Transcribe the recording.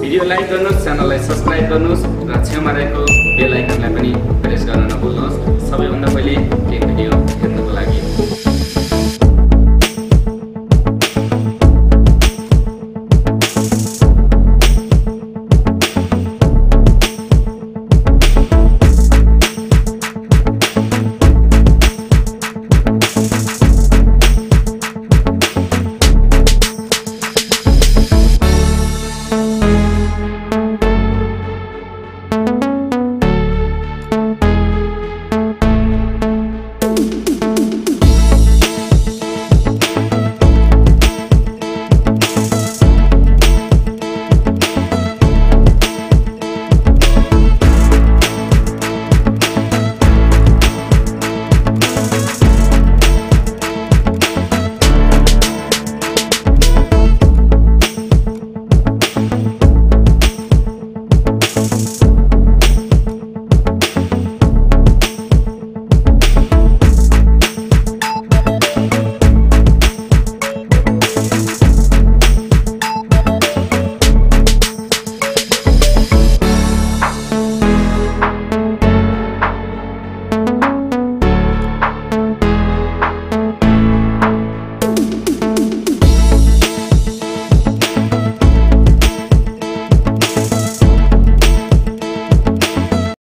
Video like गर्नुहोस् च्यानललाई subscribe गर्नुहोस् र छेउमा रहेको बेल आइकनलाई पनि प्रेस गर्न नभुल्नुहोस्।